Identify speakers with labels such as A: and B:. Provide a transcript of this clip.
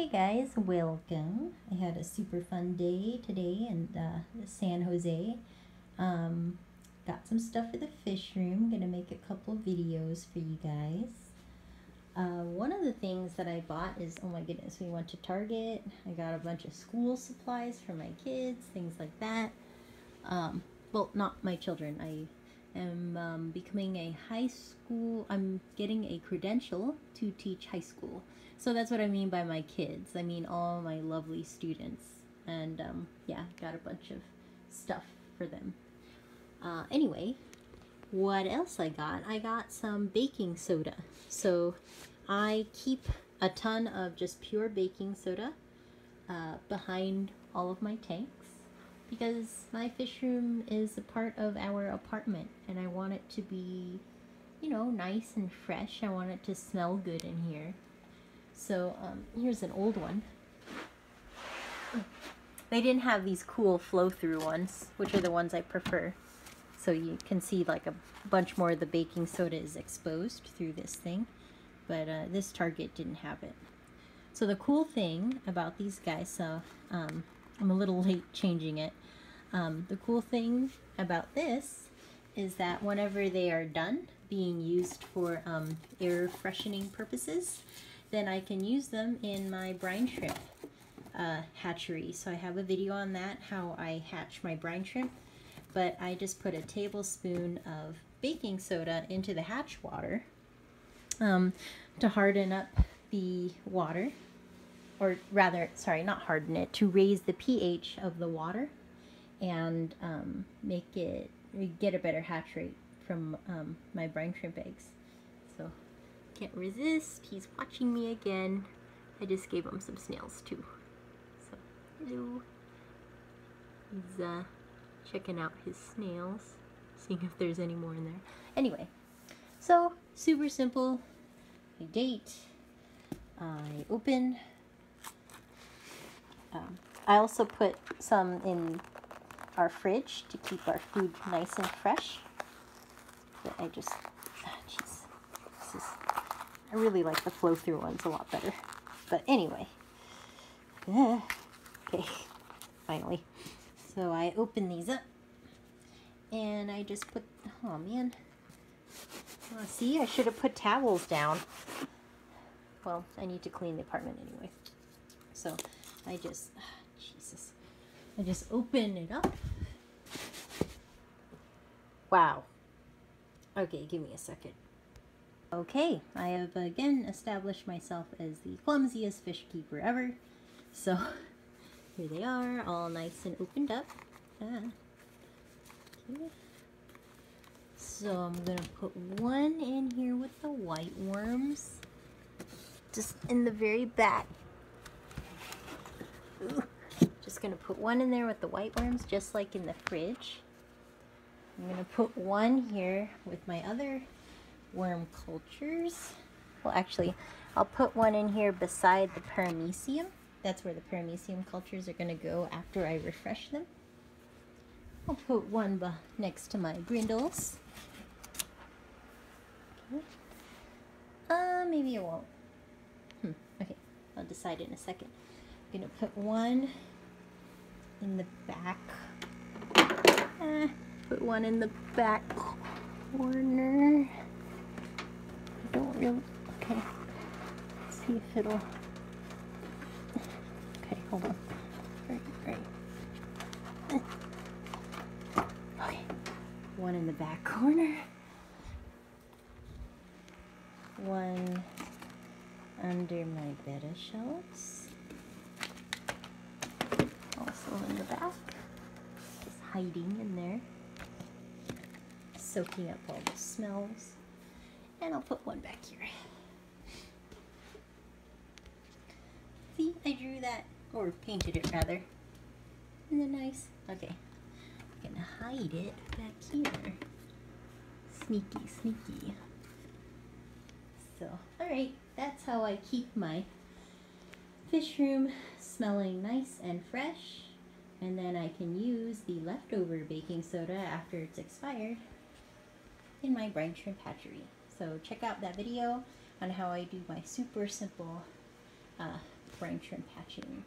A: Hey guys, welcome. I had a super fun day today in uh, San Jose. Um, got some stuff for the fish room. Gonna make a couple videos for you guys. Uh, one of the things that I bought is oh my goodness, we went to Target. I got a bunch of school supplies for my kids, things like that. Um, well, not my children. I am um, becoming a high school. I'm getting a credential to teach high school. So that's what I mean by my kids. I mean all my lovely students. And um, yeah, got a bunch of stuff for them. Uh, anyway, what else I got? I got some baking soda. So I keep a ton of just pure baking soda uh, behind all of my tanks because my fish room is a part of our apartment and I want it to be, you know, nice and fresh. I want it to smell good in here. So um, here's an old one. They didn't have these cool flow-through ones, which are the ones I prefer. So you can see like a bunch more of the baking soda is exposed through this thing. But uh, this Target didn't have it. So the cool thing about these guys, so um, I'm a little late changing it. Um, the cool thing about this is that whenever they are done being used for um, air freshening purposes, then I can use them in my brine shrimp uh, hatchery. So I have a video on that, how I hatch my brine shrimp. But I just put a tablespoon of baking soda into the hatch water um, to harden up the water. Or rather, sorry, not harden it, to raise the pH of the water and um, make it, get a better hatch rate from um, my brine shrimp eggs. So can't resist. He's watching me again. I just gave him some snails too. So, hello. He's uh, checking out his snails, seeing if there's any more in there. Anyway, so super simple. I date. I open. Um, I also put some in our fridge to keep our food nice and fresh. But I just, ah, jeez, is I really like the flow through ones a lot better. But anyway. yeah. okay, finally. So I open these up and I just put, oh man. Oh, see, I should have put towels down. Well, I need to clean the apartment anyway. So I just, oh, Jesus. I just open it up. Wow. Okay, give me a second. Okay, I have again established myself as the clumsiest fish keeper ever. So here they are, all nice and opened up. Ah. Okay. So I'm gonna put one in here with the white worms. Just in the very back. Just gonna put one in there with the white worms, just like in the fridge. I'm gonna put one here with my other worm cultures. Well, actually, I'll put one in here beside the paramecium. That's where the paramecium cultures are going to go after I refresh them. I'll put one next to my grindals. Okay. Uh, maybe I won't. Hmm, okay, I'll decide in a second. I'm going to put one in the back. Uh, put one in the back corner I don't really, okay. Let's see if it'll, okay, hold on. Right, right. Okay, one in the back corner. One under my betta shelves. In the back. Hiding in there. Soaking up all the smells. And I'll put one back here. See, I drew that, or painted it rather. Isn't that nice? Okay, I'm gonna hide it back here. Sneaky, sneaky. So, alright, that's how I keep my fish room smelling nice and fresh. And then I can use the leftover baking soda after it's expired in my brine shrimp hatchery. So check out that video on how I do my super simple uh, brine shrimp hatching.